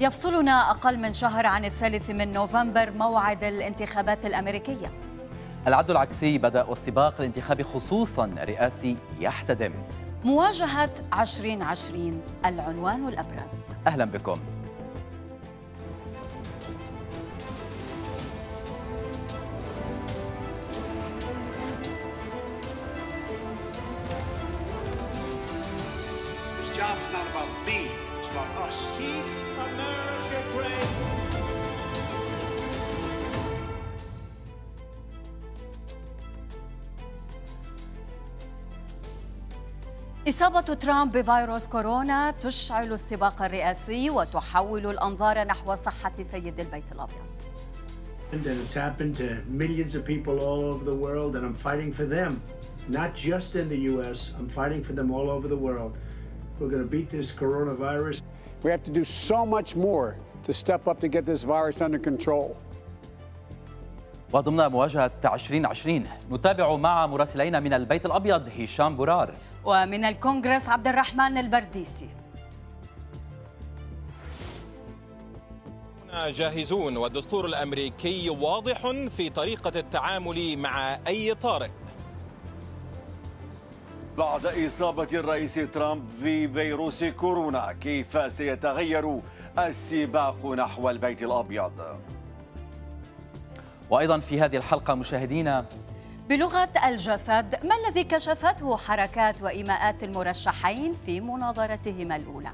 يفصلنا أقل من شهر عن الثالث من نوفمبر موعد الانتخابات الأمريكية. العد العكسي بدأ والسباق الانتخابي خصوصا الرئاسي يحتدم. مواجهة 2020 العنوان الأبرز. أهلا بكم. إصابة ترامب بفيروس كورونا تشعل السباق الرئاسي وتحول الأنظار نحو صحة سيد البيت الأبيض And it's happened to millions of people all over the world, and I'm fighting for them. Not just in the US, I'm fighting for them all over the world. We're going to beat this coronavirus. We have to do so much more to step up to get this virus under control. وضمن مواجهة 2020 نتابع مع مراسلين من البيت الأبيض هشام برار. ومن الكونغرس عبد الرحمن البرديسي. جاهزون والدستور الأمريكي واضح في طريقة التعامل مع أي طارئ. بعد إصابة الرئيس ترامب في فيروس كورونا كيف سيتغير السباق نحو البيت الأبيض؟ وأيضا في هذه الحلقة مشاهدينا بلغة الجسد ما الذي كشفته حركات وإيماءات المرشحين في مناظرتهما الأولى؟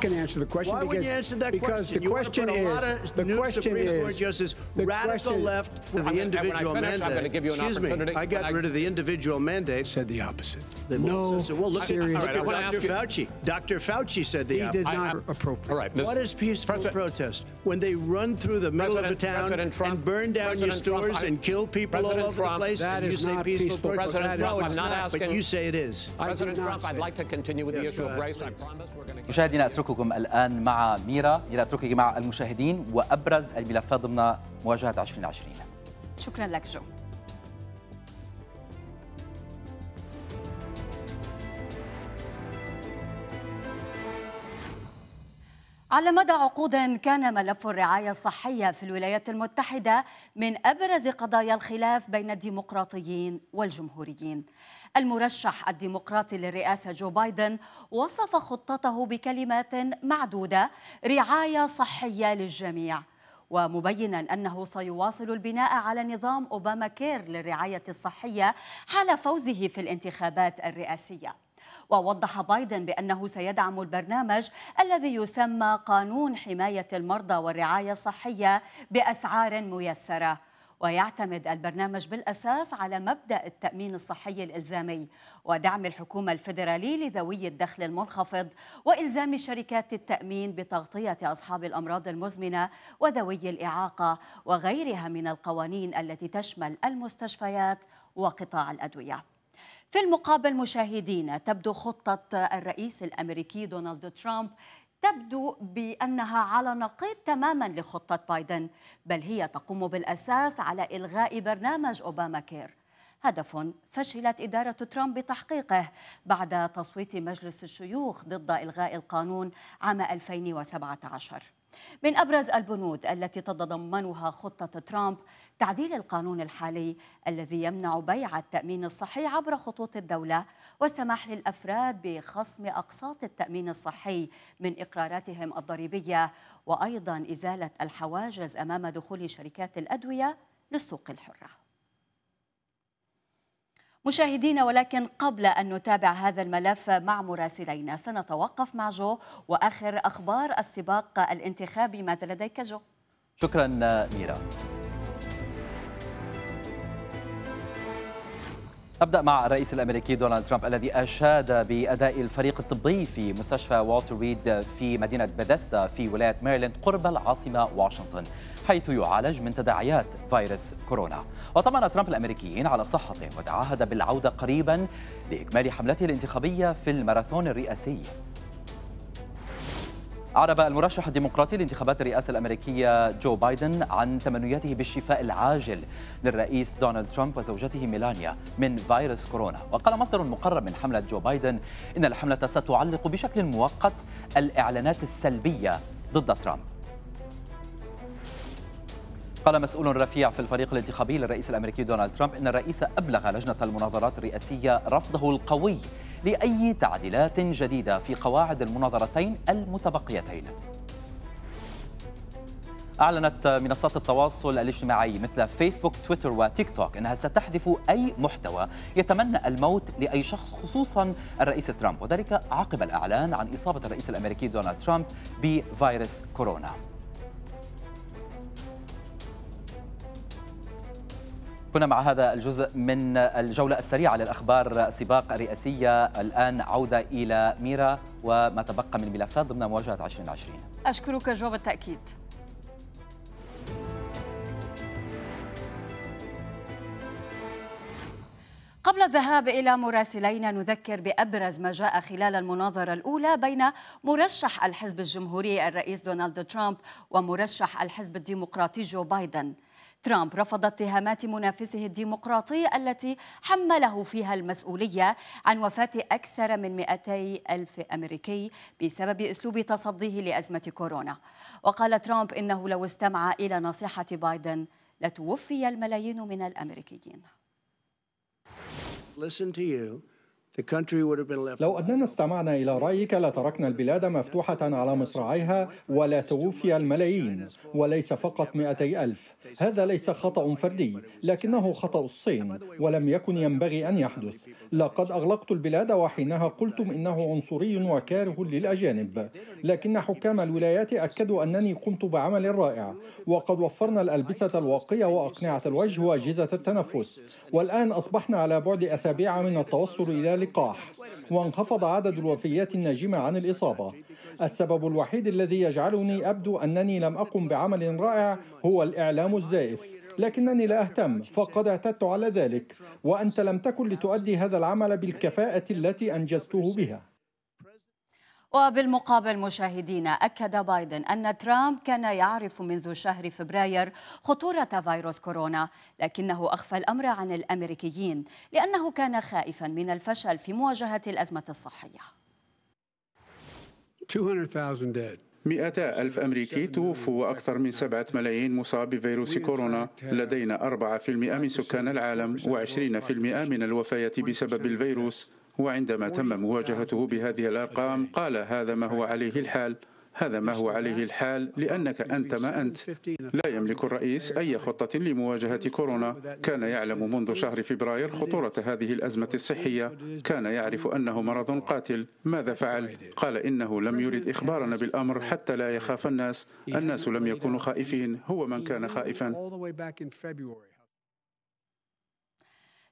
can answer the question. Why because, would you answer that because question? Because the question is, the question Supreme is, Court justice, the radical left for the individual mandate. Excuse me, I got rid of the individual mandate. Said the opposite. The no, so, well, look serious. At, Dr. Fauci. Dr. Fauci said the he opposite. He did not I, appropriate. All right, Ms. what is peaceful President, protest? When they run through the middle President, of a town Trump, and burn down President your stores Trump, and kill people President all over Trump, the place, that and is say not peaceful, peaceful protest? President Trump, no, I'm not, not asking. But you say it is. President Trump, I'd like to continue with the issue of race. I promise we're going to. أترككم الآن مع ميرا. ميرا أتركك مع المشاهدين وأبرز الملفات ضمن مواجهة 2020 شكرا لك جو. على مدى عقود كان ملف الرعاية الصحية في الولايات المتحدة من أبرز قضايا الخلاف بين الديمقراطيين والجمهوريين. المرشح الديمقراطي للرئاسة جو بايدن وصف خطته بكلمات معدودة رعاية صحية للجميع. ومبينا أنه سيواصل البناء على نظام أوباما كير للرعاية الصحية حال فوزه في الانتخابات الرئاسية. ووضح بايدن بأنه سيدعم البرنامج الذي يسمى قانون حماية المرضى والرعاية الصحية بأسعار ميسرة. ويعتمد البرنامج بالأساس على مبدأ التأمين الصحي الإلزامي ودعم الحكومة الفيدرالي لذوي الدخل المنخفض وإلزام شركات التأمين بتغطية أصحاب الأمراض المزمنة وذوي الإعاقة وغيرها من القوانين التي تشمل المستشفيات وقطاع الأدوية. في المقابل مشاهدينا تبدو خطة الرئيس الأمريكي دونالد ترامب تبدو بأنها على نقيض تماما لخطة بايدن بل هي تقوم بالأساس على إلغاء برنامج أوباما كير هدف فشلت إدارة ترامب بتحقيقه بعد تصويت مجلس الشيوخ ضد إلغاء القانون عام 2017 من أبرز البنود التي تتضمنها خطة ترامب تعديل القانون الحالي الذي يمنع بيع التأمين الصحي عبر خطوط الدولة والسماح للأفراد بخصم أقساط التأمين الصحي من إقراراتهم الضريبية وأيضا إزالة الحواجز أمام دخول شركات الأدوية للسوق الحرة. مشاهدينا ولكن قبل أن نتابع هذا الملف مع مراسلينا سنتوقف مع جو وآخر أخبار السباق الانتخابي ماذا لديك جو؟ شكرا ميرا أبدأ مع الرئيس الأمريكي دونالد ترامب الذي أشاد بأداء الفريق الطبي في مستشفى والتر ريد في مدينة بيثيسدا في ولاية ميريلاند قرب العاصمة واشنطن حيث يعالج من تداعيات فيروس كورونا. وطمن ترامب الأمريكيين على صحته وتعهد بالعودة قريبا لإكمال حملته الانتخابية في الماراثون الرئاسي. أعرب المرشح الديمقراطي لانتخابات الرئاسة الأمريكية جو بايدن عن تمنياته بالشفاء العاجل للرئيس دونالد ترامب وزوجته ميلانيا من فيروس كورونا. وقال مصدر مقرب من حملة جو بايدن إن الحملة ستعلق بشكل مؤقت الإعلانات السلبية ضد ترامب. قال مسؤول رفيع في الفريق الانتخابي للرئيس الأمريكي دونالد ترامب إن الرئيس أبلغ لجنة المناظرات الرئاسية رفضه القوي لأي تعديلات جديدة في قواعد المناظرتين المتبقيتين. أعلنت منصات التواصل الاجتماعي مثل فيسبوك تويتر وتيك توك أنها ستحذف أي محتوى يتمنى الموت لأي شخص خصوصا الرئيس ترامب وذلك عقب الإعلان عن إصابة الرئيس الأمريكي دونالد ترامب بفيروس كورونا كنا مع هذا الجزء من الجولة السريعة للأخبار السباق الرئاسية الآن عودة إلى ميرا وما تبقى من ملفات ضمن مواجهة 2020 أشكرك جو بالتأكيد قبل الذهاب إلى مراسلين نذكر بأبرز ما جاء خلال المناظرة الأولى بين مرشح الحزب الجمهوري الرئيس دونالد ترامب ومرشح الحزب الديمقراطي جو بايدن. ترامب رفض اتهامات منافسه الديمقراطي التي حمله فيها المسؤولية عن وفاة أكثر من 200 ألف أمريكي بسبب أسلوب تصديه لأزمة كورونا. وقال ترامب إنه لو استمع إلى نصيحة بايدن لتوفي الملايين من الأمريكيين. Listen to you, لو أننا استمعنا إلى رأيك لتركنا البلاد مفتوحة على مصراعيها ولا توفي الملايين وليس فقط مئتي ألف. هذا ليس خطأ فردي لكنه خطأ الصين ولم يكن ينبغي أن يحدث. لقد أغلقت البلاد وحينها قلتم إنه عنصري وكاره للأجانب. لكن حكام الولايات أكدوا أنني قمت بعمل رائع وقد وفرنا الألبسة الواقية وأقنعة الوجه وأجهزة التنفس. والآن أصبحنا على بعد أسابيع من التوصل إلى لقاح وانخفض عدد الوفيات الناجمة عن الإصابة. السبب الوحيد الذي يجعلني أبدو أنني لم أقم بعمل رائع هو الإعلام الزائف. لكنني لا أهتم فقد اعتدت على ذلك وأنت لم تكن لتؤدي هذا العمل بالكفاءة التي أنجزته بها. وبالمقابل مشاهدينا أكد بايدن أن ترامب كان يعرف منذ شهر فبراير خطورة فيروس كورونا لكنه أخفى الأمر عن الأمريكيين لأنه كان خائفا من الفشل في مواجهة الأزمة الصحية 200,000 dead. مئتا ألف أمريكي توفوا وأكثر من سبعة ملايين مصاب بفيروس كورونا لدينا 4% من سكان العالم و20% من الوفيات بسبب الفيروس وعندما تم مواجهته بهذه الأرقام قال هذا ما هو عليه الحال هذا ما هو عليه الحال لأنك أنت ما أنت. لا يملك الرئيس أي خطة لمواجهة كورونا. كان يعلم منذ شهر فبراير خطورة هذه الأزمة الصحية. كان يعرف أنه مرض قاتل. ماذا فعل؟ قال إنه لم يرد إخبارنا بالأمر حتى لا يخاف الناس. الناس لم يكونوا خائفين. هو من كان خائفا.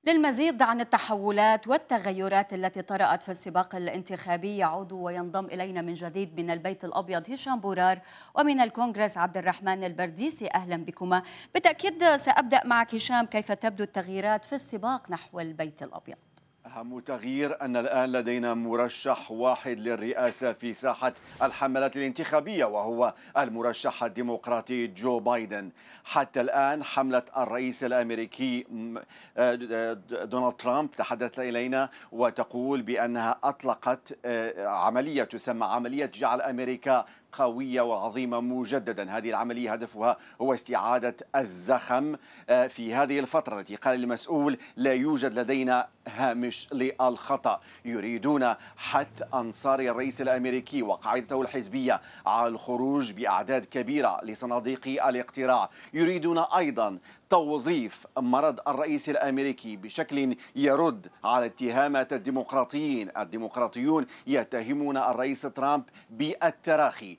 للمزيد عن التحولات والتغيرات التي طرأت في السباق الانتخابي يعود وينضم إلينا من جديد من البيت الأبيض هشام بورار ومن الكونغرس عبد الرحمن البرديسي. أهلا بكما. بالتأكيد سأبدأ معك هشام كيف تبدو التغييرات في السباق نحو البيت الأبيض؟ أهم تغيير أن الآن لدينا مرشح واحد للرئاسة في ساحة الحملات الانتخابية وهو المرشح الديمقراطي جو بايدن. حتى الآن حملة الرئيس الأمريكي دونالد ترامب تحدث إلينا وتقول بأنها أطلقت عملية تسمى عملية جعل أمريكا قوية وعظيمة مجددا. هذه العملية هدفها هو استعادة الزخم في هذه الفترة التي قال المسؤول لا يوجد لدينا هامش للخطأ. يريدون حث أنصار الرئيس الأمريكي وقاعدته الحزبية على الخروج بأعداد كبيرة لصناديق الاقتراع. يريدون أيضا توظيف مرض الرئيس الأمريكي بشكل يرد على اتهامات الديمقراطيين، الديمقراطيون يتهمون الرئيس ترامب بالتراخي.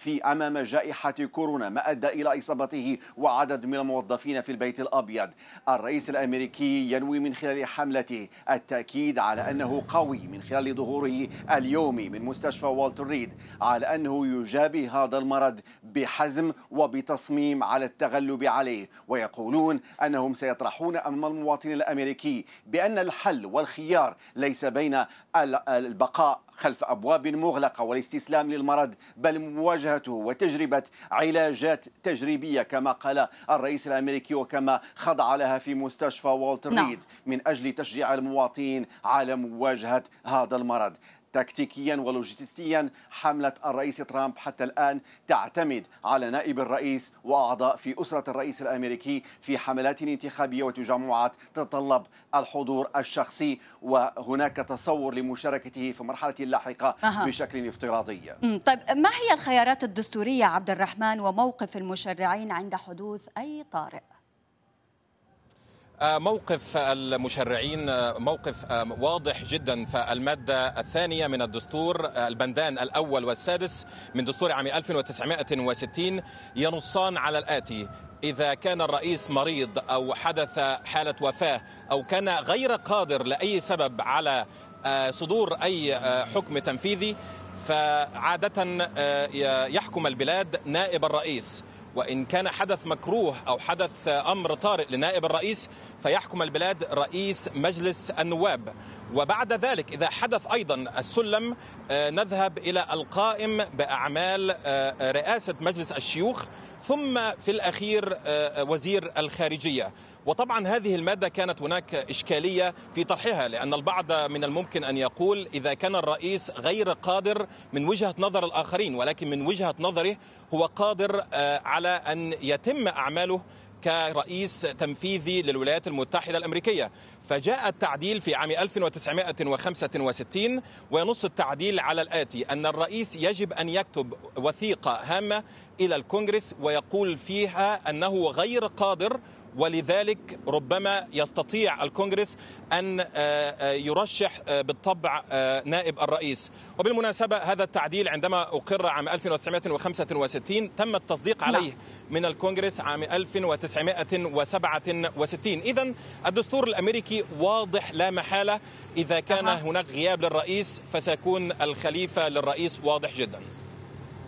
في أمام جائحة كورونا ما أدى إلى إصابته وعدد من الموظفين في البيت الأبيض. الرئيس الأمريكي ينوي من خلال حملته التأكيد على أنه قوي من خلال ظهوره اليومي من مستشفى والتر ريد على أنه يجابه هذا المرض بحزم وبتصميم على التغلب عليه ويقولون أنهم سيطرحون أمام المواطن الأمريكي بأن الحل والخيار ليس بين البقاء خلف أبواب مغلقة والاستسلام للمرض بل مواجهته وتجربة علاجات تجريبية كما قال الرئيس الأمريكي وكما خضع لها في مستشفى والتر نعم. ريد من أجل تشجيع المواطنين على مواجهة هذا المرض تكتيكيا ولوجستيا حملة الرئيس ترامب حتى الآن تعتمد على نائب الرئيس وأعضاء في أسرة الرئيس الأمريكي في حملات انتخابية وتجمعات تتطلب الحضور الشخصي وهناك تصور لمشاركته في مرحلة لاحقة. بشكل افتراضي طيب ما هي الخيارات الدستورية عبد الرحمن وموقف المشرعين عند حدوث أي طارئ؟ موقف المشرعين موقف واضح جدا فالمادة الثانية من الدستور البندان الأول والسادس من دستور عام 1960 ينصان على الآتي إذا كان الرئيس مريض أو حدث حالة وفاة أو كان غير قادر لأي سبب على آه، صدور أي آه، حكم تنفيذي فعادة آه، يحكم البلاد نائب الرئيس. وإن كان حدث مكروه أو حدث أمر طارئ لنائب الرئيس فيحكم البلاد رئيس مجلس النواب. وبعد ذلك إذا حدث أيضا السلم آه، نذهب إلى القائم بأعمال آه، رئاسة مجلس الشيوخ ثم في الأخير آه، وزير الخارجية. وطبعا هذه المادة كانت هناك إشكالية في طرحها لأن البعض من الممكن أن يقول إذا كان الرئيس غير قادر من وجهة نظر الآخرين ولكن من وجهة نظره هو قادر آه، على أن يتم أعماله كرئيس تنفيذي للولايات المتحدة الأمريكية. فجاء التعديل في عام 1965 وينص التعديل على الآتي أن الرئيس يجب أن يكتب وثيقة هامة إلى الكونغرس ويقول فيها أنه غير قادر ولذلك ربما يستطيع الكونغرس أن آه، آه، يرشح آه، بالطبع نائب الرئيس. وبالمناسبة هذا التعديل عندما أقر عام 1965 تم التصديق عليه من الكونغرس عام 1967 اذا الدستور الأمريكي واضح لا محالة. إذا كان. هناك غياب للرئيس فسيكون الخليفة للرئيس واضح جدا.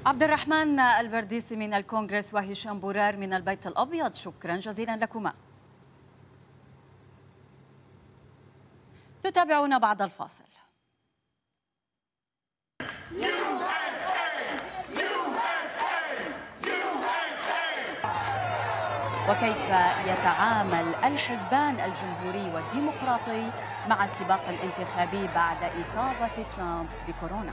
عبد الرحمن البرديسي من الكونغرس وهشام بورار من البيت الأبيض. شكرا جزيلا لكما. تتابعونا بعد الفاصل. وكيف يتعامل الحزبان الجمهوري والديمقراطي مع السباق الانتخابي بعد إصابة ترامب بكورونا؟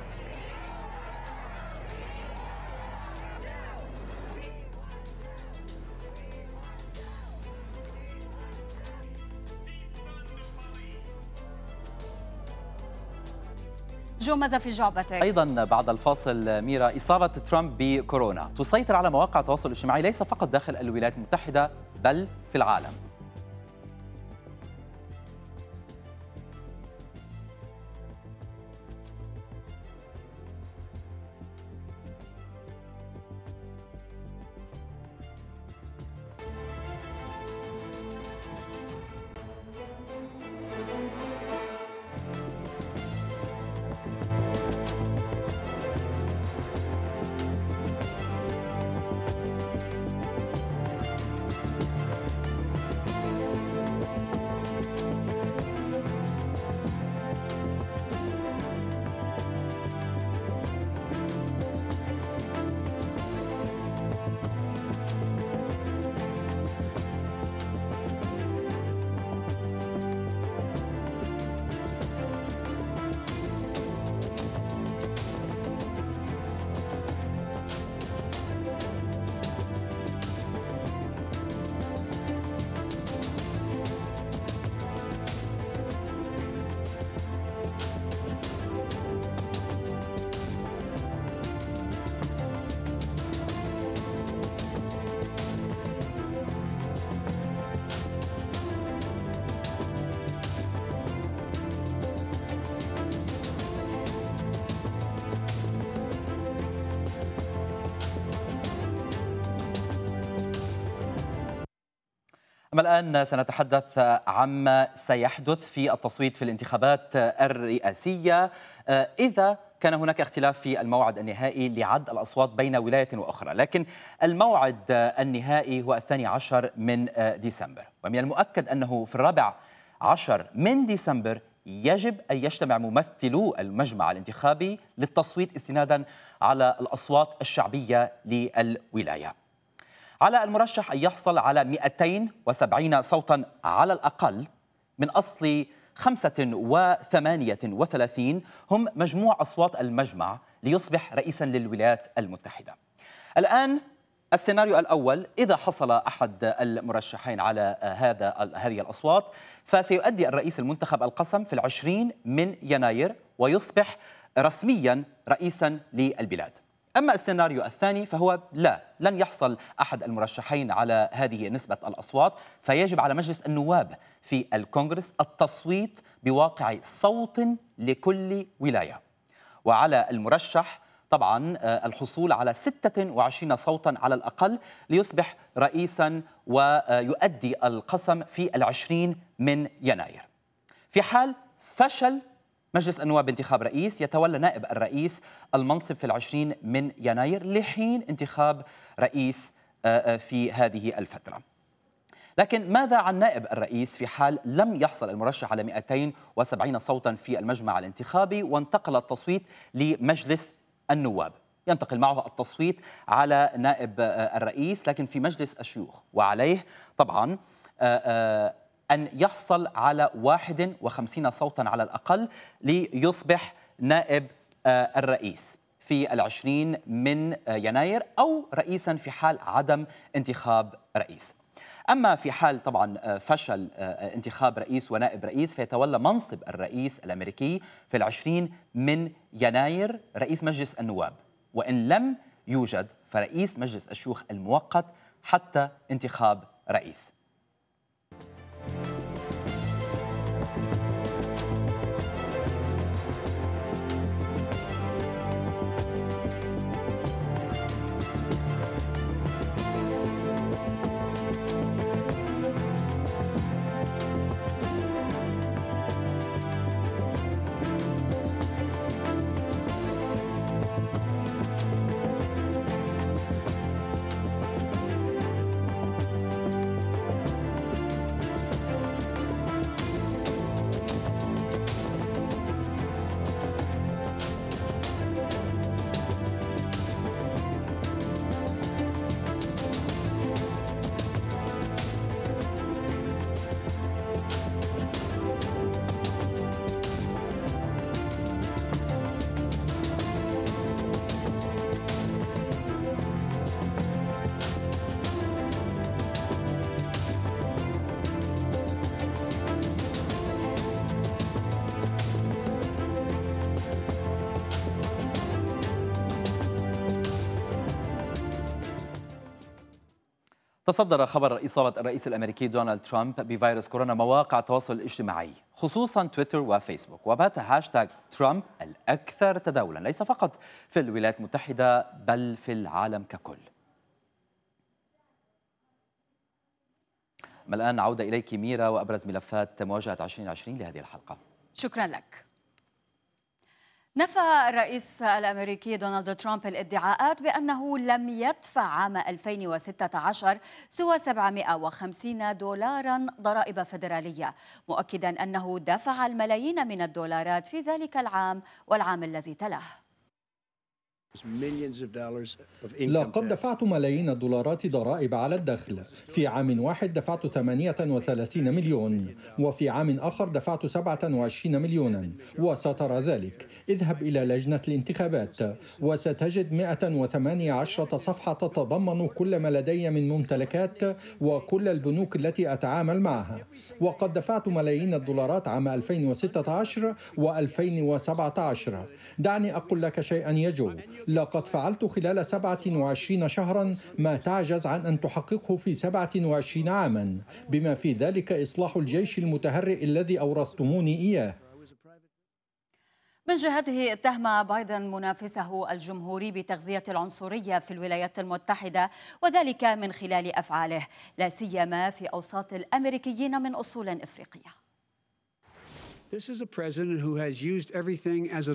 جو ماذا في جعبتك؟ أيضا بعد الفاصل ميرا إصابة ترامب بكورونا تسيطر على مواقع التواصل الاجتماعي ليس فقط داخل الولايات المتحدة بل في العالم أما الآن سنتحدث عما سيحدث في التصويت في الانتخابات الرئاسية. إذا كان هناك اختلاف في الموعد النهائي لعد الأصوات بين ولاية وأخرى لكن الموعد النهائي هو الثاني عشر من ديسمبر. ومن المؤكد أنه في الرابع عشر من ديسمبر يجب أن يجتمع ممثلو المجمع الانتخابي للتصويت استنادا على الأصوات الشعبية للولاية. على المرشح أن يحصل على 270 صوتا على الأقل من أصل 538 هم مجموع أصوات المجمع ليصبح رئيسا للولايات المتحدة. الآن السيناريو الأول إذا حصل أحد المرشحين على هذا هذه الأصوات فسيؤدي الرئيس المنتخب القسم في العشرين من يناير ويصبح رسميا رئيسا للبلاد. أما السيناريو الثاني فهو لا لن يحصل أحد المرشحين على هذه نسبة الأصوات فيجب على مجلس النواب في الكونغرس التصويت بواقع صوت لكل ولاية. وعلى المرشح طبعا آه، الحصول على 26 صوتا على الأقل ليصبح رئيسا ويؤدي القسم في العشرين من يناير. في حال فشل مجلس النواب بانتخاب رئيس يتولى نائب الرئيس المنصب في العشرين من يناير لحين انتخاب رئيس آه، آه، في هذه الفترة. لكن ماذا عن نائب الرئيس في حال لم يحصل المرشح على 270 صوتا في المجمع الانتخابي وانتقل التصويت لمجلس النواب؟ ينتقل معه التصويت على نائب آه، الرئيس لكن في مجلس الشيوخ. وعليه طبعا أن يحصل على 51 صوتا على الأقل ليصبح نائب آه، الرئيس في العشرين من آه، يناير أو رئيسا في حال عدم انتخاب رئيس. أما في حال طبعا آه، فشل انتخاب رئيس ونائب رئيس فيتولى منصب الرئيس الأمريكي في العشرين من يناير رئيس مجلس النواب. وإن لم يوجد فرئيس مجلس الشيوخ المؤقت حتى انتخاب رئيس. تصدر خبر إصابة الرئيس الأمريكي دونالد ترامب بفيروس كورونا مواقع التواصل الاجتماعي خصوصا تويتر وفيسبوك وبات هاشتاغ ترامب الأكثر تداولا ليس فقط في الولايات المتحدة بل في العالم ككل. ما الآن عودة إليك ميرا وأبرز ملفات مواجهة 2020 لهذه الحلقة. شكرا لك. نفى الرئيس الأمريكي دونالد ترامب الادعاءات بأنه لم يدفع عام 2016 سوى 750 دولارا ضرائب فدرالية مؤكدا أنه دفع الملايين من الدولارات في ذلك العام والعام الذي تلاه. لقد دفعت ملايين الدولارات ضرائب على الدخل. في عام واحد دفعت 38 مليون وفي عام آخر دفعت 27 مليونا. وسترى ذلك. اذهب إلى لجنة الانتخابات وستجد 118 صفحة تتضمن كل ما لدي من ممتلكات وكل البنوك التي أتعامل معها. وقد دفعت ملايين الدولارات عام 2016 و2017 دعني أقول لك شيئا يجو لقد فعلت خلال 27 شهرا ما تعجز عن أن تحققه في 27 عاما بما في ذلك إصلاح الجيش المتهرئ الذي أورثتموني إياه. من جهته اتهم بايدن منافسه الجمهوري بتغذية العنصرية في الولايات المتحدة وذلك من خلال أفعاله لا سيما في أوساط الأمريكيين من أصول إفريقية.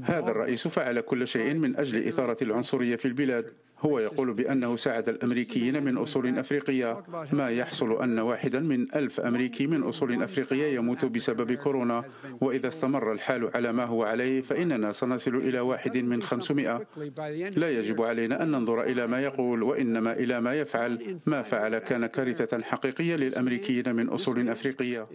هذا الرئيس فعل كل شيء من أجل إثارة العنصرية في البلاد. هو يقول بأنه ساعد الأمريكيين من أصول أفريقية. ما يحصل أن واحدا من ألف أمريكي من أصول أفريقية يموت بسبب كورونا. وإذا استمر الحال على ما هو عليه فإننا سنصل إلى واحد من خمسمائة. لا يجب علينا أن ننظر إلى ما يقول وإنما إلى ما يفعل. ما فعل كان كارثة حقيقية للأمريكيين من أصول أفريقية.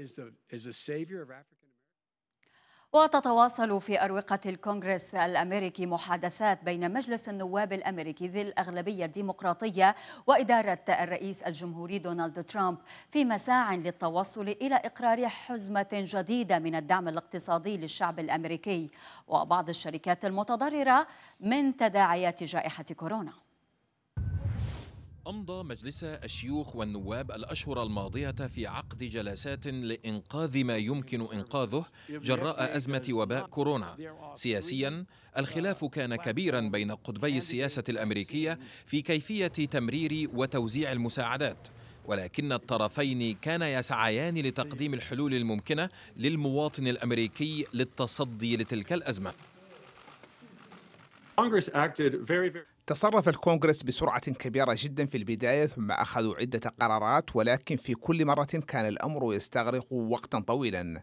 وتتواصل في أروقة الكونغرس الأمريكي محادثات بين مجلس النواب الأمريكي ذي الأغلبية الديمقراطية وإدارة الرئيس الجمهوري دونالد ترامب في مساع للتوصل إلى إقرار حزمة جديدة من الدعم الاقتصادي للشعب الأمريكي. وبعض الشركات المتضررة من تداعيات جائحة كورونا. أمضى مجلس الشيوخ والنواب الأشهر الماضية في عقد جلسات لإنقاذ ما يمكن إنقاذه جراء أزمة وباء كورونا. سياسيا الخلاف كان كبيرا بين قطبي السياسة الأمريكية في كيفية تمرير وتوزيع المساعدات. ولكن الطرفين كانا يسعيان لتقديم الحلول الممكنة للمواطن الأمريكي للتصدي لتلك الأزمة. تصرف الكونغرس بسرعة كبيرة جدا في البداية ثم أخذوا عدة قرارات ولكن في كل مرة كان الأمر يستغرق وقتا طويلا.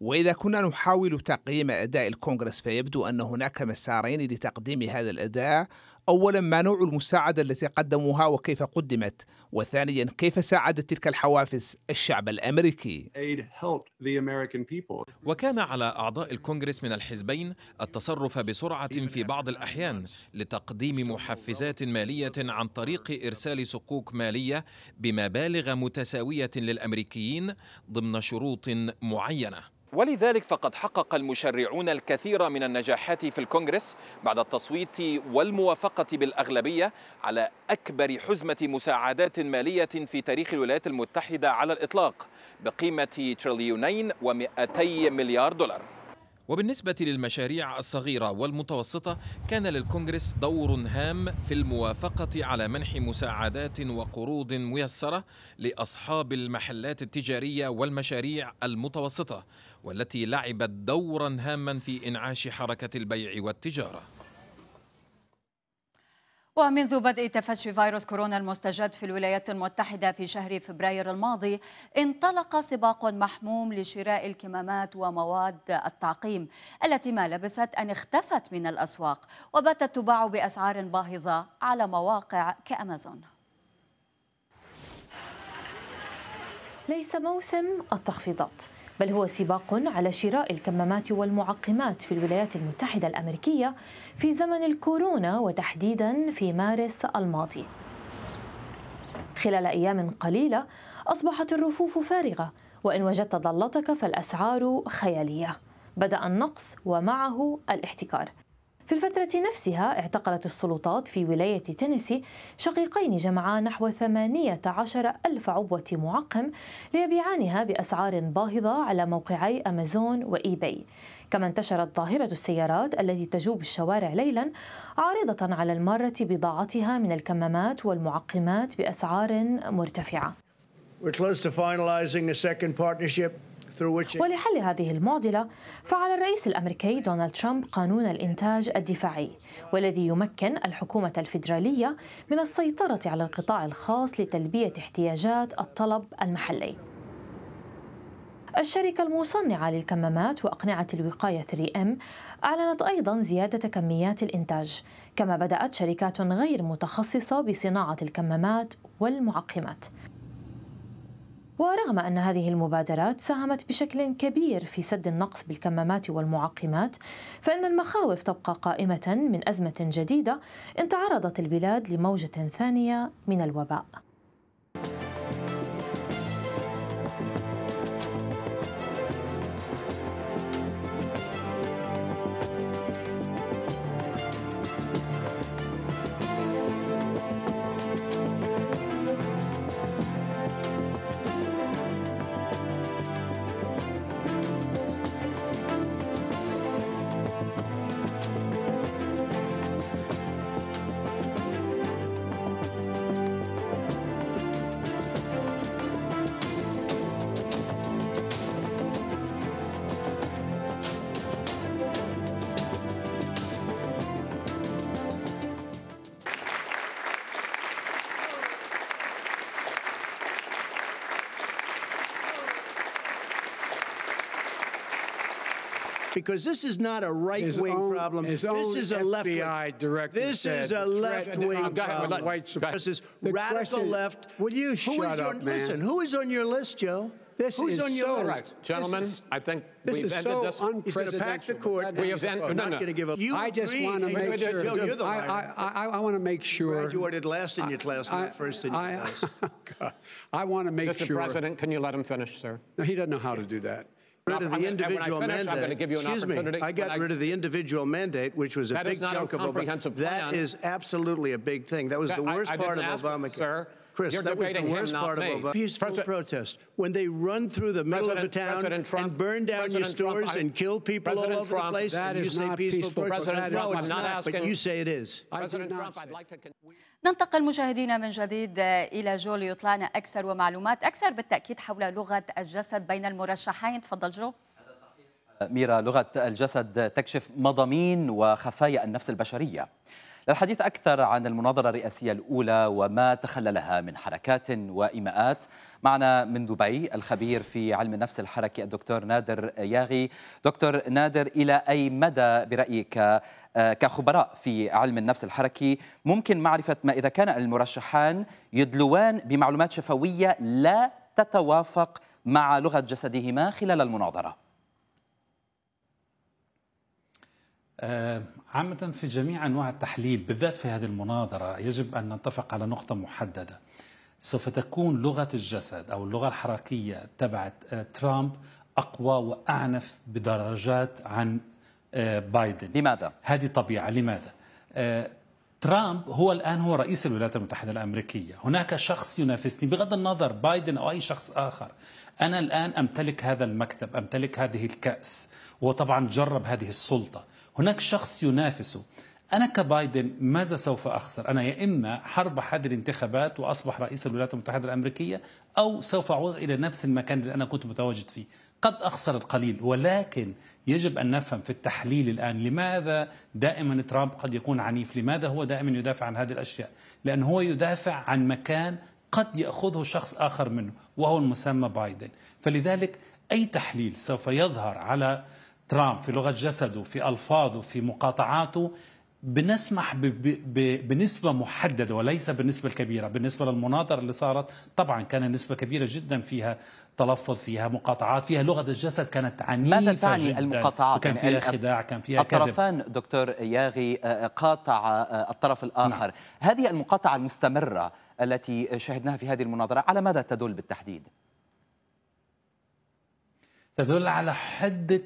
وإذا كنا نحاول تقييم أداء الكونغرس فيبدو أن هناك مسارين لتقديم هذا الأداء. أولا ما نوع المساعدة التي قدموها وكيف قدمت؟ وثانيا كيف ساعدت تلك الحوافز الشعب الأمريكي؟ وكان على أعضاء الكونغرس من الحزبين التصرف بسرعة في بعض الأحيان لتقديم محفزات مالية عن طريق إرسال صكوك مالية بمبالغ متساوية للأمريكيين ضمن شروط معينة. ولذلك فقد حقق المشرعون الكثير من النجاحات في الكونغرس بعد التصويت والموافقة بالأغلبية على أكبر حزمة مساعدات مالية في تاريخ الولايات المتحدة على الإطلاق بقيمة تريليونين ومئتي مليار دولار. وبالنسبة للمشاريع الصغيرة والمتوسطة كان للكونغرس دور هام في الموافقة على منح مساعدات وقروض ميسرة لأصحاب المحلات التجارية والمشاريع المتوسطة والتي لعبت دورا هاما في إنعاش حركة البيع والتجارة. ومنذ بدء تفشي فيروس كورونا المستجد في الولايات المتحدة في شهر فبراير الماضي انطلق سباق محموم لشراء الكمامات ومواد التعقيم التي ما لبثت أن اختفت من الأسواق وباتت تباع بأسعار باهظة على مواقع كأمازون. ليس موسم التخفيضات. بل هو سباق على شراء الكمامات والمعقمات في الولايات المتحدة الأمريكية في زمن الكورونا وتحديدا في مارس الماضي. خلال أيام قليلة أصبحت الرفوف فارغة وإن وجدت ضلتك فالأسعار خيالية. بدأ النقص ومعه الاحتكار. في الفترة نفسها اعتقلت السلطات في ولاية تينيسي شقيقين جمعا نحو 18 ألف عبوة معقم ليبيعانها بأسعار باهظة على موقعي أمازون وإيباي. كما انتشرت ظاهرة السيارات التي تجوب الشوارع ليلا عارضة على المارة بضاعتها من الكمامات والمعقمات بأسعار مرتفعة. We're close to finalizing a second partnership. ولحل هذه المعضلة فعل الرئيس الأمريكي دونالد ترامب قانون الإنتاج الدفاعي والذي يمكن الحكومة الفيدرالية من السيطرة على القطاع الخاص لتلبية احتياجات الطلب المحلي. الشركة المصنعة للكمامات وأقنعة الوقاية 3M أعلنت أيضا زيادة كميات الإنتاج كما بدأت شركات غير متخصصة بصناعة الكمامات والمعقمات. ورغم أن هذه المبادرات ساهمت بشكل كبير في سد النقص بالكمامات والمعقمات فإن المخاوف تبقى قائمة من أزمة جديدة إن تعرضت البلاد لموجة ثانية من الوباء. Because this is not a right wing problem. His this is a left wing. director This is a left wing go ahead, problem. let- white- This is The radical question- left. Will you Who shut is up, on, man? Listen, who is on your list, Joe? This Who's is on so list? right. Gentlemen, is, I think this we've is ended so this. He's going to pack the court. We have end- I'm no, not no. going to give up. You I just want to make sure. Joe, you're the I. I, I, I want to make sure. graduated last in your class, I, not first in your I, class. I want to make Mr. sure. President, can you let him finish, sir? No, he doesn't know how to do that. Rid of the gonna- and when I individual finish, I'm mandate. gonna give you an Excuse me, I got I- rid of the individual mandate, which was a big a chunk of Obamacare. Obama. That is absolutely a big thing. That was That- the worst I part of Obamacare. sir. Chris, You're that was the him, worst not part me. of Obama. Peaceful President- protest. When they run through the middle of the President- town President Trump- and burn down your President Trump, stores I- and kill people all President over Trump- the place, That and you is say not peaceful peaceful protest. President no, Trump, it's I'm not not, but asking- you say it is. President Trump. I'd like to. con- ننتقل مشاهدينا من جديد إلى جو ليطلعنا أكثر ومعلومات أكثر بالتأكيد حول لغة الجسد بين المرشحين تفضل جو ميرا لغة الجسد تكشف مضامين وخفايا النفس البشرية للحديث أكثر عن المناظرة الرئاسية الأولى وما تخللها من حركات وإيماءات. معنا من دبي الخبير في علم النفس الحركي الدكتور نادر ياغي. دكتور نادر إلى أي مدى برأيك آه، كخبراء في علم النفس الحركي ممكن معرفة ما إذا كان المرشحان يدلوان بمعلومات شفوية لا تتوافق مع لغة جسدهما خلال المناظرة؟ آه، عامة في جميع أنواع التحليل بالذات في هذه المناظرة يجب أن نتفق على نقطة محددة. سوف تكون لغة الجسد أو اللغة الحركية تبعت آه، ترامب أقوى وأعنف بدرجات عن آه، بايدن. لماذا؟ هذه طبيعة. لماذا؟ آه، ترامب هو الآن هو رئيس الولايات المتحدة الأمريكية. هناك شخص ينافسني. بغض النظر بايدن أو أي شخص آخر أنا الآن أمتلك هذا المكتب أمتلك هذه الكأس وهو طبعا جرب هذه السلطة. هناك شخص ينافسه أنا كبايدن ماذا سوف أخسر؟ أنا يا إما حربح هذه الانتخابات وأصبح رئيس الولايات المتحدة الأمريكية أو سوف أعود إلى نفس المكان اللي أنا كنت متواجد فيه. قد أخسر القليل ولكن يجب أن نفهم في التحليل الآن لماذا دائما ترامب قد يكون عنيف لماذا هو دائما يدافع عن هذه الأشياء؟ لأن هو يدافع عن مكان قد يأخذه شخص آخر منه وهو المسمى بايدن. فلذلك أي تحليل سوف يظهر على ترامب في لغة جسده في ألفاظه في مقاطعاته بنسمح ب ب ب بنسبة محددة وليس بالنسبة الكبيرة بالنسبة للمناظرة اللي صارت طبعا كان نسبة كبيرة جدا فيها تلفظ فيها مقاطعات فيها لغة الجسد كانت عنيفة ماذا تعني جدا المقاطعات؟ وكان يعني فيها خداع كان فيها كذب الطرفان دكتور ياغي آه، قاطع آه، الطرف الآخر نعم. هذه المقاطعة المستمرة التي شهدناها في هذه المناظرة على ماذا تدل بالتحديد؟ تدل على حدة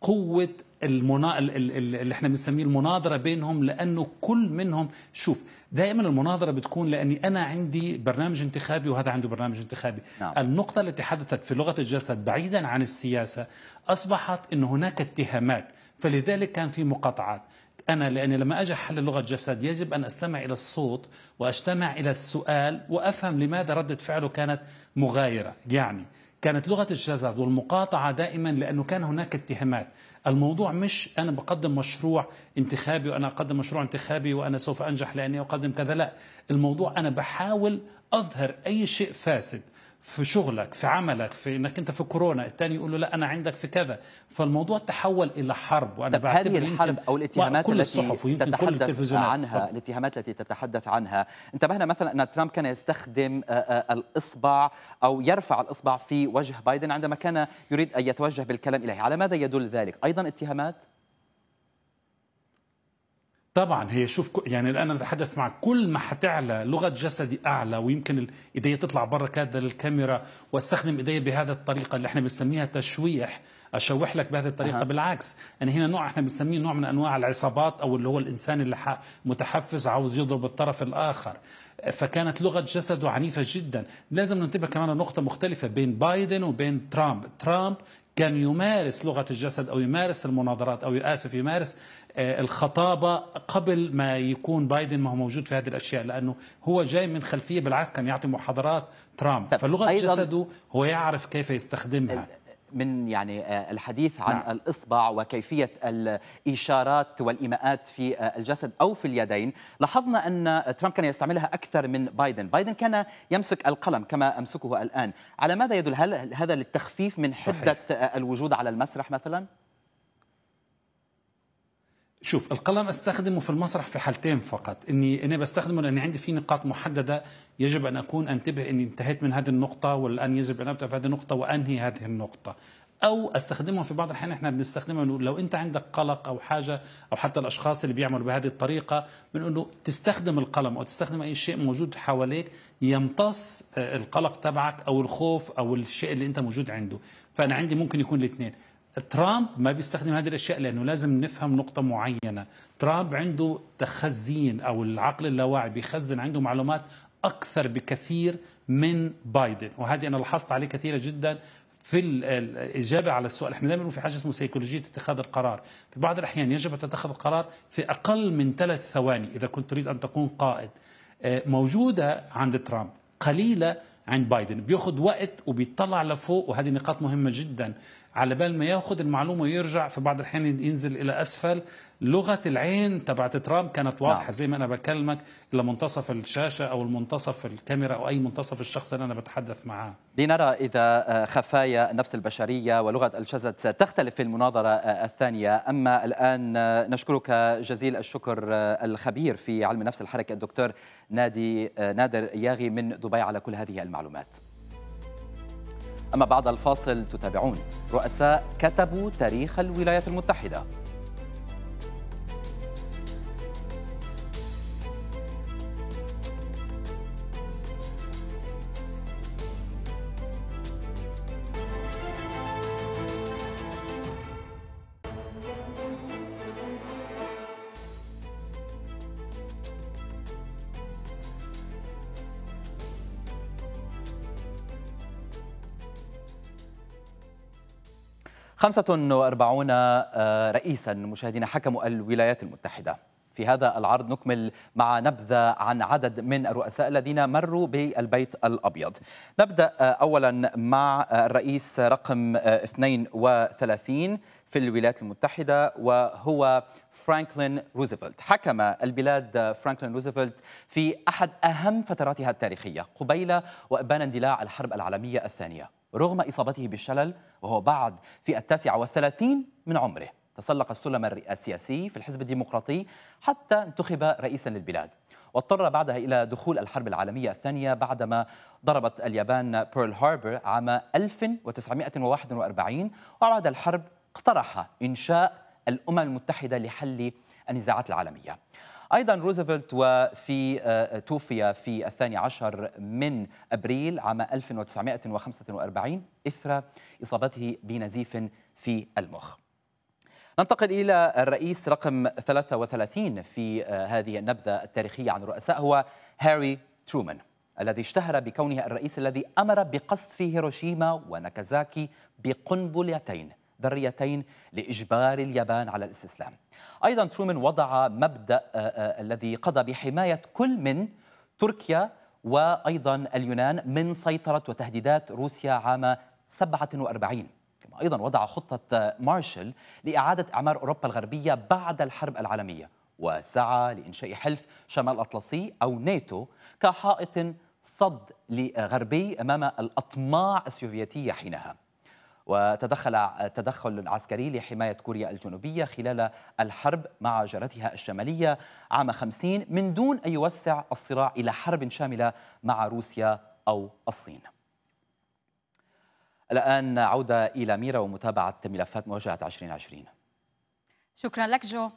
قوة المنا... ال- ال- ال- اللي إحنا بنسميه المناظرة بينهم لأنه كل منهم شوف دائما المناظرة بتكون لأني أنا عندي برنامج انتخابي وهذا عنده برنامج انتخابي. نعم. النقطة التي حدثت في لغة الجسد بعيدا عن السياسة أصبحت أن هناك اتهامات. فلذلك كان في مقاطعات. أنا لأني لما أجي أحلل لغة جسد يجب أن أستمع إلى الصوت وأستمع إلى السؤال وأفهم لماذا ردة فعله كانت مغايرة. يعني كانت لغة الجسد والمقاطعة دائما لأنه كان هناك اتهامات. الموضوع مش أنا بقدم مشروع انتخابي وأنا أقدم مشروع انتخابي وأنا سوف أنجح لأني أقدم كذا لا. الموضوع أنا بحاول أظهر أي شيء فاسد. في شغلك في عملك في إنك أنت في كورونا الثاني يقول له لا أنا عندك في كذا. فالموضوع تحول إلى حرب وأنا طب هذه بعتبر الحرب أو الاتهامات كل التي الصحف ويمكن كل تتحدث التلفزيونات. عنها تفضل. الاتهامات التي تتحدث عنها. انتبهنا مثلا أن ترامب كان يستخدم آه، آه، الإصبع أو يرفع الإصبع في وجه بايدن عندما كان يريد أن يتوجه بالكلام إليه. على ماذا يدل ذلك؟ أيضا اتهامات؟ طبعا هي شوف يعني الآن نتحدث معك كل ما حتعلى لغة جسدي أعلى ويمكن الايديه تطلع برا كذا للكاميرا واستخدم ايدي بهذه الطريقة اللي إحنا بنسميها تشويح. أشوح لك بهذه الطريقة أها. بالعكس. أنا هنا نوع إحنا بنسميه نوع من أنواع العصابات أو اللي هو الإنسان اللي متحفز عاوز يضرب الطرف الآخر. فكانت لغة جسده عنيفة جدا. لازم ننتبه كمان لنقطة مختلفة بين بايدن وبين ترامب. ترامب كان يمارس لغة الجسد أو يمارس المناظرات أو آسف يمارس آه، الخطابة قبل ما يكون بايدن ما هو موجود في هذه الأشياء لأنه هو جاي من خلفية بالعكس كان يعطي محاضرات ترامب. فلغة جسده هو يعرف كيف يستخدمها. من يعني آه، الحديث عن نعم. الإصبع وكيفية الإشارات والإيماءات في آه، الجسد أو في اليدين لاحظنا أن ترامب كان يستعملها أكثر من بايدن بايدن كان يمسك القلم كما أمسكه الآن على ماذا يدل هل هذا للتخفيف من صحيح. حدة آه، الوجود على المسرح مثلا؟ شوف القلم أستخدمه في المسرح في حالتين فقط. إني أنا بستخدمه لأني عندي في نقاط محددة يجب أن أكون أنتبه إني انتهيت من هذه النقطة والآن يجب أن أبدأ في هذه النقطة وأنهي هذه النقطة. أو استخدمها في بعض الأحيان إحنا بنستخدمها بنقول لو أنت عندك قلق أو حاجة أو حتى الأشخاص اللي بيعملوا بهذه الطريقة بنقول له تستخدم القلم أو تستخدم أي شيء موجود حواليك يمتص آه، القلق تبعك أو الخوف أو الشيء اللي أنت موجود عنده. فأنا عندي ممكن يكون الاثنين. ترامب ما بيستخدم هذه الأشياء لأنه لازم نفهم نقطة معينة. ترامب عنده تخزين أو العقل اللاواعي بيخزن عنده معلومات أكثر بكثير من بايدن. وهذه أنا لاحظت عليه كثيرة جدا في الإجابة على السؤال. إحنا دائما في حاجة اسمه سيكولوجية اتخاذ القرار. في بعض الأحيان يجب أن تتخذ القرار في أقل من ثلاث ثواني إذا كنت تريد أن تكون قائد. آه، موجودة عند ترامب قليلة عند بايدن. بياخذ وقت وبيطلع لفوق وهذه نقاط مهمة جدا. على بال ما ياخذ المعلومة ويرجع في بعض الأحيان ينزل إلى أسفل. لغة العين تبعت ترامب كانت واضحة نعم. زي ما أنا بكلمك إلى منتصف الشاشة أو المنتصف الكاميرا أو أي منتصف الشخص اللي أنا بتحدث معاه. لنرى إذا آه، خفايا النفس البشرية ولغة الجسد ستختلف في المناظرة آه، الثانية. أما الآن آه، نشكرك جزيل الشكر الخبير في علم النفس الحركي الدكتور نادي نادر ياغي من دبي على كل هذه المعلومات. أما بعد الفاصل تتابعون رؤساء كتبوا تاريخ الولايات المتحدة. خمسة وأربعون آه، رئيسا مشاهدين حكموا الولايات المتحدة. في هذا العرض نكمل مع نبذة عن عدد من الرؤساء الذين مروا بالبيت الأبيض. نبدأ آه، أولا مع الرئيس رقم 32 آه، في الولايات المتحدة وهو فرانكلين روزفلت. حكم البلاد فرانكلين روزفلت في أحد أهم فتراتها التاريخية قبيل وإبان اندلاع الحرب العالمية الثانية. رغم إصابته بالشلل وهو بعد في التاسعة والثلاثين من عمره. تسلق السلم السياسي في الحزب الديمقراطي حتى انتخب رئيسا للبلاد. واضطر بعدها إلى دخول الحرب العالمية الثانية بعدما ضربت اليابان بيرل هاربر عام 1941 وبعد الحرب اقترح إنشاء الأمم المتحدة لحل النزاعات العالمية. أيضا روزفلت وفي آه، توفي في الثاني عشر من أبريل عام 1945 إثر إصابته بنزيف في المخ. ننتقل إلى الرئيس رقم 33 في آه، هذه النبذة التاريخية عن الرؤساء هو هاري ترومان الذي اشتهر بكونه الرئيس الذي أمر بقصف هيروشيما وناكازاكي بقنبلتين ذريتين لإجبار اليابان على الاستسلام. أيضا ترومان وضع مبدأ آه، آه، الذي قضى بحماية كل من تركيا وأيضا اليونان من سيطرة وتهديدات روسيا عام 47 كما أيضا وضع خطة آه، مارشال لإعادة إعمار أوروبا الغربية بعد الحرب العالمية وسعى لإنشاء حلف شمال الأطلسي أو ناتو كحائط صد لغربي أمام الأطماع السوفيتية حينها. وتدخل تدخل عسكري لحماية كوريا الجنوبية خلال الحرب مع جارتها الشمالية عام 50 من دون أن يوسع الصراع إلى حرب شاملة مع روسيا أو الصين. الآن عودة إلى ميرا ومتابعة ملفات مواجهة 2020 شكرا لك جو.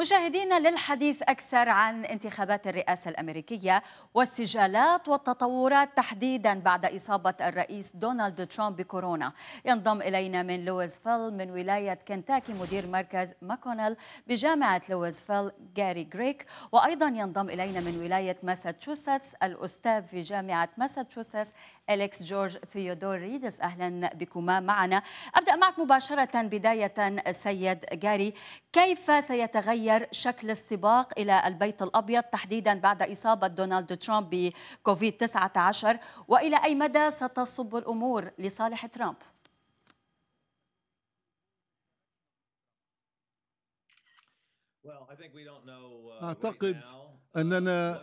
مشاهدينا للحديث أكثر عن انتخابات الرئاسة الأمريكية والسجالات والتطورات تحديدا بعد إصابة الرئيس دونالد ترامب بكورونا. ينضم إلينا من لويسفيل من ولاية كنتاكي مدير مركز ماكونيل بجامعة لويسفيل جاري جريج وأيضا ينضم إلينا من ولاية ماساتشوستس الأستاذ في جامعة ماساتشوستس أليكس جورج ثيودوريديس أهلا بكما معنا. أبدأ معك مباشرة بداية سيد جاري كيف سيتغير شكل السباق إلى البيت الأبيض تحديدا بعد إصابة دونالد ترامب بكوفيد 19 وإلى أي مدى ستصب الأمور لصالح ترامب؟ أعتقد أننا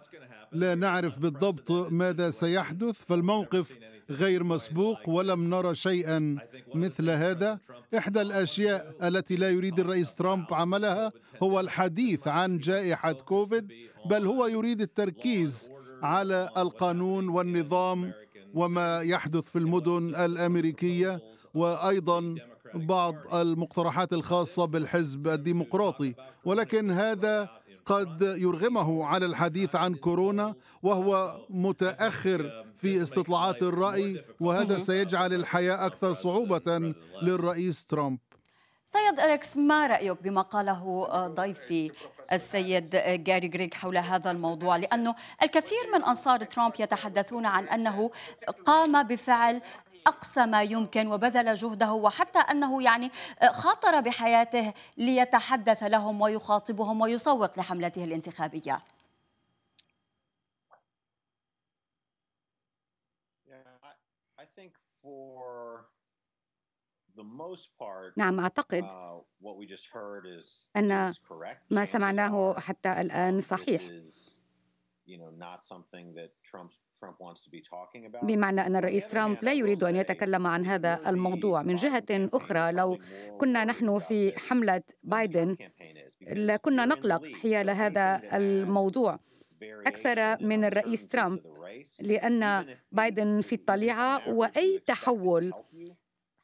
لا نعرف بالضبط ماذا سيحدث فالموقف غير مسبوق ولم نرى شيئا مثل هذا. إحدى الأشياء التي لا يريد الرئيس ترامب عملها هو الحديث عن جائحة كوفيد بل هو يريد التركيز على القانون والنظام وما يحدث في المدن الأمريكية وأيضا بعض المقترحات الخاصة بالحزب الديمقراطي. ولكن هذا قد يرغمه على الحديث عن كورونا وهو متأخر في استطلاعات الرأي وهذا سيجعل الحياة أكثر صعوبة للرئيس ترامب. سيد إريكس ما رأيك بما قاله ضيفي السيد جاري غريغ حول هذا الموضوع؟ لأنه الكثير من أنصار ترامب يتحدثون عن أنه قام بفعل أقصى ما يمكن وبذل جهده وحتى أنه يعني خاطر بحياته ليتحدث لهم ويخاطبهم ويسوق لحملته الانتخابية. نعم أعتقد أن ما سمعناه حتى الآن صحيح. بمعنى أن الرئيس ترامب لا يريد أن يتكلم عن هذا الموضوع من جهة أخرى. لو كنا نحن في حملة بايدن لكنا نقلق حيال هذا الموضوع. أكثر من الرئيس ترامب لأن بايدن في الطليعة وأي تحول.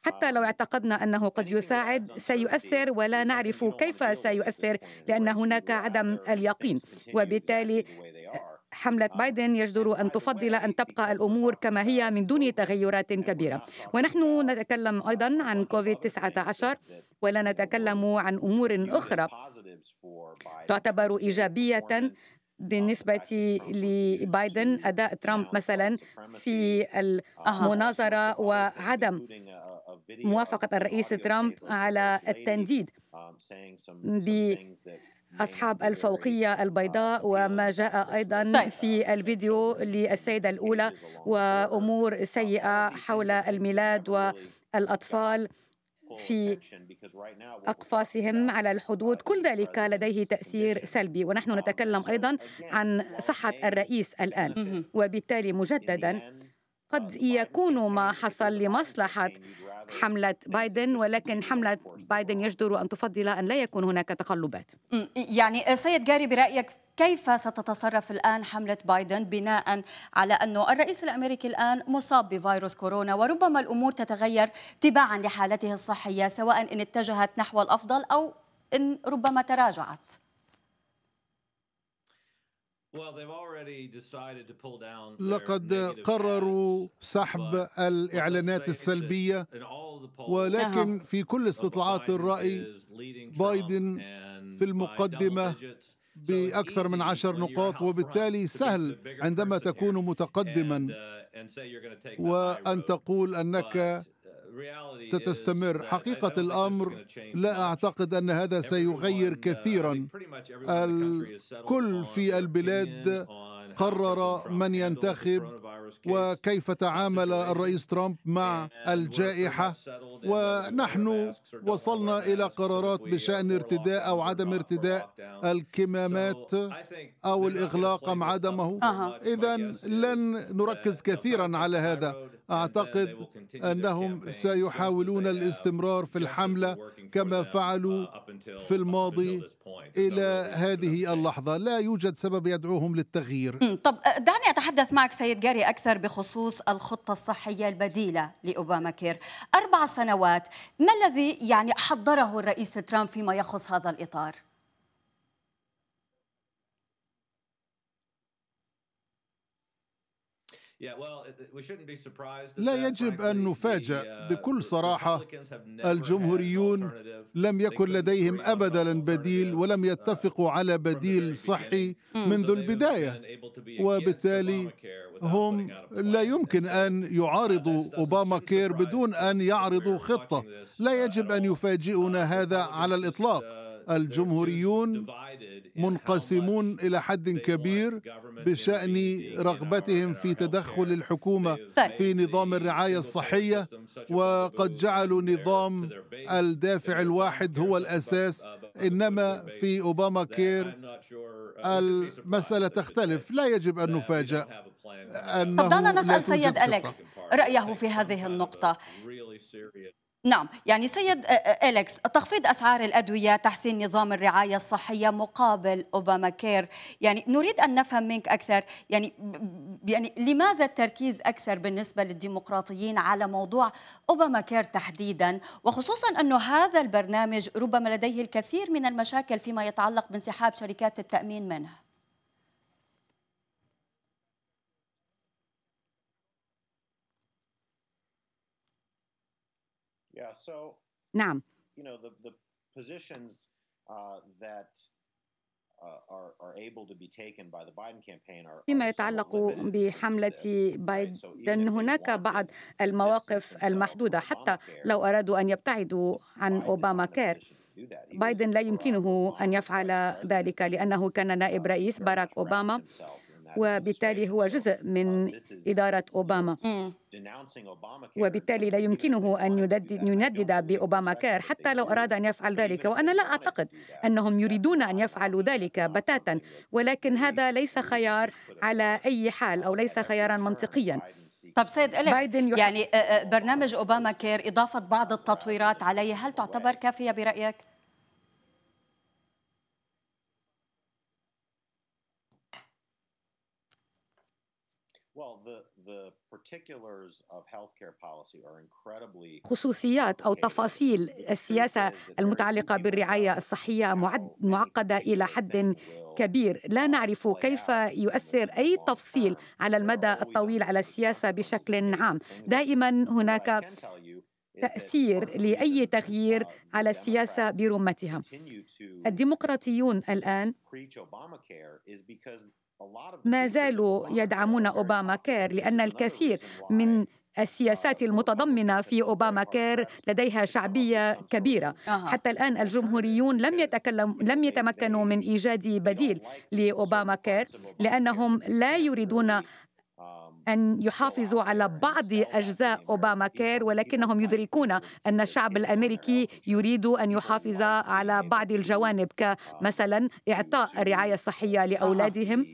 حتى لو اعتقدنا أنه قد يساعد سيؤثر ولا نعرف كيف سيؤثر لأن هناك عدم اليقين. وبالتالي حملة بايدن يجدر أن تفضل أن تبقى الأمور كما هي من دون تغيرات كبيرة. ونحن نتكلم أيضا عن كوفيد 19 ولا نتكلم عن أمور أخرى تعتبر إيجابية بالنسبة لبايدن. أداء ترامب مثلا في المناظرة وعدم موافقة الرئيس ترامب على التنديد أصحاب الفوقية البيضاء وما جاء أيضا طيب. في الفيديو للسيدة الأولى وأمور سيئة حول الميلاد والأطفال في أقفاصهم على الحدود. كل ذلك لديه تأثير سلبي. ونحن نتكلم أيضا عن صحة الرئيس الآن. وبالتالي مجددا قد يكون ما حصل لمصلحة حملة بايدن ولكن حملة بايدن يجدر أن تفضل أن لا يكون هناك تقلبات. يعني سيد جاري برأيك كيف ستتصرف الآن حملة بايدن بناء على أنه الرئيس الأمريكي الآن مصاب بفيروس كورونا؟ وربما الأمور تتغير تباعا لحالته الصحية سواء إن اتجهت نحو الأفضل أو إن ربما تراجعت. لقد قرروا سحب الإعلانات السلبية. ولكن في كل استطلاعات الرأي بايدن في المقدمة بأكثر من عشر نقاط وبالتالي سهل عندما تكون متقدما. وأن تقول أنك ستستمر. حقيقة الأمر لا أعتقد أن هذا سيغير كثيرا. الكل في البلاد قرر من ينتخب. وكيف تعامل الرئيس ترامب مع الجائحة. ونحن وصلنا إلى قرارات بشأن ارتداء أو عدم ارتداء الكمامات أو الإغلاق أم عدمه. إذا لن نركز كثيرا على هذا. أعتقد أنهم سيحاولون الاستمرار في الحملة كما فعلوا في الماضي إلى هذه اللحظة. لا يوجد سبب يدعوهم للتغيير. طب دعني أتحدث معك سيد جاري أكثر بخصوص الخطة الصحية البديلة لأوباما كير أربع سنوات ما الذي يعني حضره الرئيس ترامب فيما يخص هذا الإطار؟ لا يجب أن نفاجأ uh, بكل صراحة الجمهوريون لم يكن لديهم ابدا بديل ولم يتفقوا على بديل صحي منذ البداية. وبالتالي هم لا يمكن أن يعارضوا اوباما كير بدون أن يعرضوا خطة. لا يجب أن يفاجئنا هذا على الإطلاق. uh, الجمهوريون منقسمون إلى حد كبير بشأن رغبتهم في تدخل الحكومة طيب. في نظام الرعاية الصحية وقد جعلوا نظام الدافع الواحد هو الأساس إنما في أوباما كير المسألة تختلف لا يجب أن نفاجأ أنه طب دعنا نسأل سيد. أليكس رأيه في هذه النقطة نعم يعني سيد آه، آه، أليكس تخفيض أسعار الأدوية تحسين نظام الرعاية الصحية مقابل أوباما كير يعني نريد أن نفهم منك أكثر يعني يعني لماذا التركيز أكثر بالنسبة للديمقراطيين على موضوع أوباما كير تحديدا؟ وخصوصا أنه هذا البرنامج ربما لديه الكثير من المشاكل فيما يتعلق بانسحاب شركات التأمين منه. Are فيما يتعلق بحملة بايدن هناك بعض المواقف المحدودة. حتى لو أرادوا أن يبتعدوا عن أوباما كير بايدن لا يمكنه أن يفعل ذلك لأنه كان نائب رئيس باراك أوباما. وبالتالي هو جزء من إدارة أوباما. وبالتالي لا يمكنه أن يندد, بأوباما كير حتى لو أراد أن يفعل ذلك. وأنا لا أعتقد أنهم يريدون أن يفعلوا ذلك بتاتا. ولكن هذا ليس خيار على أي حال أو ليس خيارا منطقيا. طب سيد يح- يعني آه، آه، برنامج أوباما كير إضافة بعض التطويرات عليه هل تعتبر كافية برأيك؟ خصوصيات أو تفاصيل السياسة المتعلقة بالرعاية الصحية معد- معقدة إلى حد كبير. لا نعرف كيف يؤثر أي تفصيل على المدى الطويل على السياسة بشكل عام. دائما هناك تأثير لأي تغيير على السياسة برمتها الديمقراطيون الآن ما زالوا يدعمون أوباما كير لأن الكثير من السياسات المتضمنة في أوباما كير لديها شعبية كبيرة. حتى الآن الجمهوريون لم يتكلم لم يتمكنوا من إيجاد بديل لأوباما كير لأنهم لا يريدون أن يحافظوا على بعض أجزاء أوباما كير ولكنهم يدركون أن الشعب الأمريكي يريد أن يحافظ على بعض الجوانب كمثلا إعطاء الرعاية الصحية لأولادهم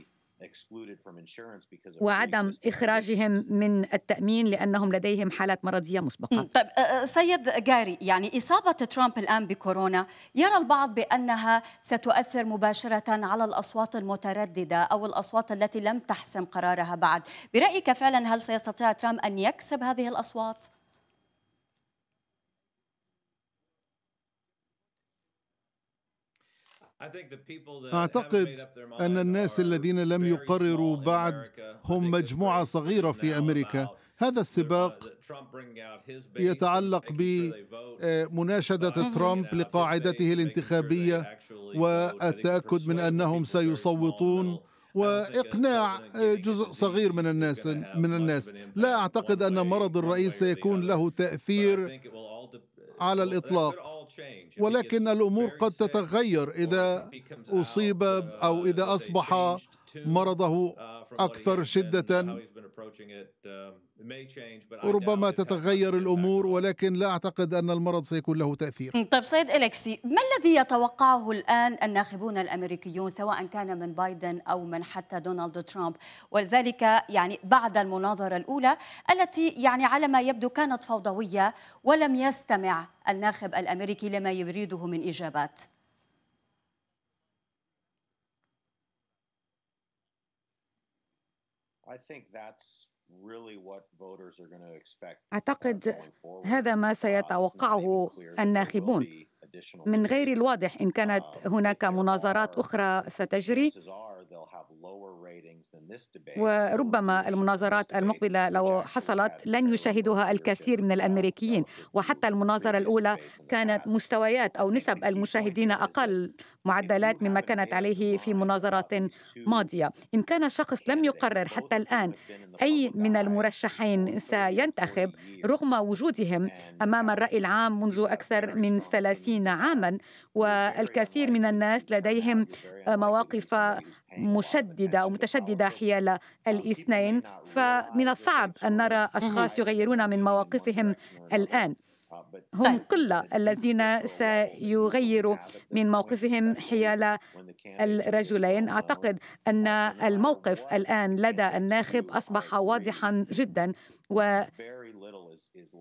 excluded from insurance because of وعدم إخراجهم من التأمين لأنهم لديهم حالات مرضية مسبقة. طيب سيد جاري يعني إصابة ترامب الآن بكورونا يرى البعض بأنها ستؤثر مباشرة على الأصوات المترددة أو الأصوات التي لم تحسم قرارها بعد. برأيك فعلا هل سيستطيع ترامب أن يكسب هذه الأصوات؟ أعتقد أن الناس الذين لم يقرروا بعد هم مجموعة صغيرة في أمريكا. هذا السباق يتعلق بمناشدة ترامب لقاعدته الانتخابية والتأكد من أنهم سيصوتون وإقناع جزء صغير من الناس من الناس. لا أعتقد أن مرض الرئيس سيكون له تأثير على الإطلاق. ولكن الأمور قد تتغير إذا أصيب أو إذا أصبح مرضه أكثر شدة ربما تتغير الأمور ولكن لا أعتقد أن المرض سيكون له تأثير. طيب سيد إليكسي ما الذي يتوقعه الآن الناخبون الأمريكيون سواء كان من بايدن أو من حتى دونالد ترامب؟ ولذلك يعني بعد المناظرة الأولى التي يعني على ما يبدو كانت فوضوية ولم يستمع الناخب الأمريكي لما يريده من إجابات. أعتقد هذا ما سيتوقعه الناخبون. من غير الواضح إن كانت هناك مناظرات أخرى ستجري. وربما المناظرات المقبلة لو حصلت لن يشاهدها الكثير من الأمريكيين. وحتى المناظرة الأولى كانت مستويات أو نسب المشاهدين أقل معدلات مما كانت عليه في مناظرات ماضية. إن كان شخص لم يقرر حتى الآن أي من المرشحين سينتخب رغم وجودهم أمام الرأي العام منذ أكثر من 30 عاما. والكثير من الناس لديهم مواقف مشددة أو متشددة حيال الاثنين. فمن الصعب أن نرى أشخاص يغيرون من مواقفهم الآن. هم قلة الذين سيغيروا من موقفهم حيال الرجلين. أعتقد أن الموقف الآن لدى الناخب أصبح واضحا جدا و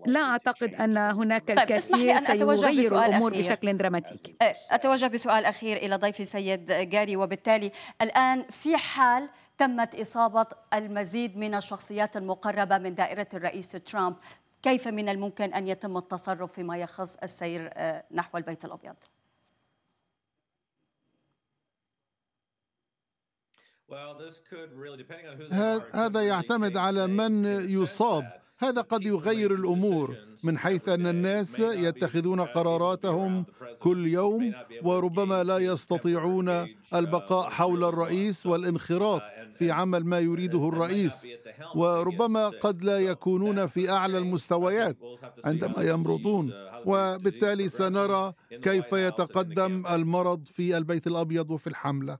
لا أعتقد أن هناك طيب الكثير أتوجه سيغير الأمور أخير. بشكل دراماتيكي أتوجه بسؤال أخير إلى ضيفي سيد جاري وبالتالي الآن في حال تمت إصابة المزيد من الشخصيات المقربة من دائرة الرئيس ترامب كيف من الممكن أن يتم التصرف فيما يخص السير آه، نحو البيت الأبيض؟ هذا يعتمد على من يصاب هذا قد يغير الأمور من حيث أن الناس يتخذون قراراتهم كل يوم وربما لا يستطيعون البقاء حول الرئيس والانخراط في عمل ما يريده الرئيس. وربما قد لا يكونون في أعلى المستويات عندما يمرضون. وبالتالي سنرى كيف يتقدم المرض في البيت الأبيض وفي الحملة.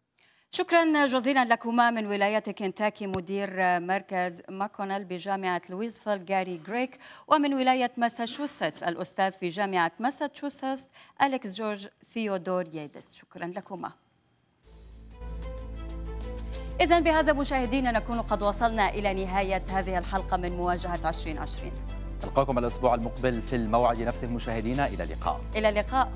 شكرا جزيلا لكما من ولاية كنتاكي مدير مركز ماكونيل بجامعة لويسفيل جاري جريك ومن ولاية ماساتشوستس الأستاذ في جامعة ماساتشوستس أليكس جورج ثيودور ييدس. شكرا لكما. إذا بهذا مشاهدينا نكون قد وصلنا إلى نهاية هذه الحلقة من مواجهة 2020 نلقاكم الأسبوع المقبل في الموعد نفسه مشاهدينا. إلى اللقاء. إلى اللقاء.